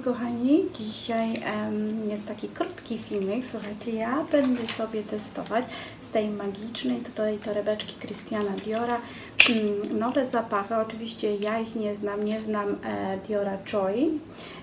Kochani, dzisiaj em, jest taki krótki filmik. Słuchajcie, ja będę sobie testować z tej magicznej tutaj torebeczki Christiana Diora mm, nowe zapachy. Oczywiście ja ich nie znam, nie znam e, Diora Joy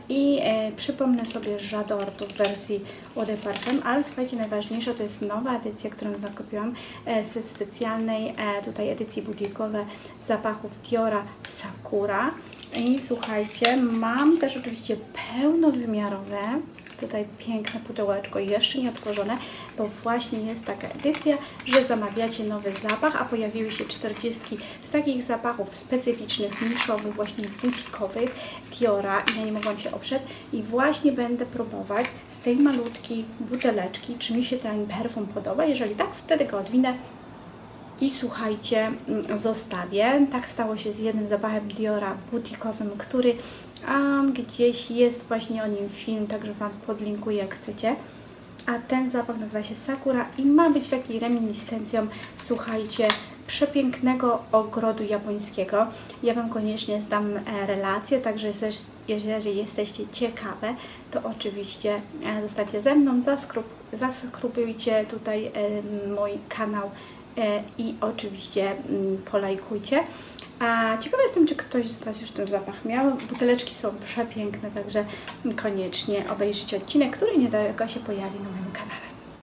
i e, przypomnę sobie J'adore w wersji Eau de Parfum, ale słuchajcie, najważniejsze to jest nowa edycja, którą zakupiłam e, ze specjalnej e, tutaj edycji butikowe zapachów Diora Sakura. I słuchajcie, mam też oczywiście pełnowymiarowe, tutaj piękne pudełeczko, jeszcze nie otworzone, bo właśnie jest taka edycja, że zamawiacie nowy zapach, a pojawiły się 40 z takich zapachów specyficznych, niszowych, właśnie butikowych Diora i ja nie mogłam się oprzeć. I właśnie będę próbować z tej malutkiej buteleczki, czy mi się ten perfum podoba, jeżeli tak, wtedy go odwinę i słuchajcie, mm, zostawię. Tak stało się z jednym zapachem Diora butikowym, który um, gdzieś jest właśnie o nim film, także Wam podlinkuję jak chcecie. A ten zapach nazywa się Sakura i ma być takiej reminiscencją, słuchajcie, przepięknego ogrodu japońskiego. Ja Wam koniecznie zdam e, relację, także jeżeli jesteście ciekawe, to oczywiście e, zostacie ze mną, zaskrup, zaskrupujcie tutaj mój kanał i oczywiście mm, polajkujcie. A ciekawa jestem, czy ktoś z Was już ten zapach miał. Buteleczki są przepiękne, także koniecznie obejrzyjcie odcinek, który niedaleko się pojawi na moim kanale.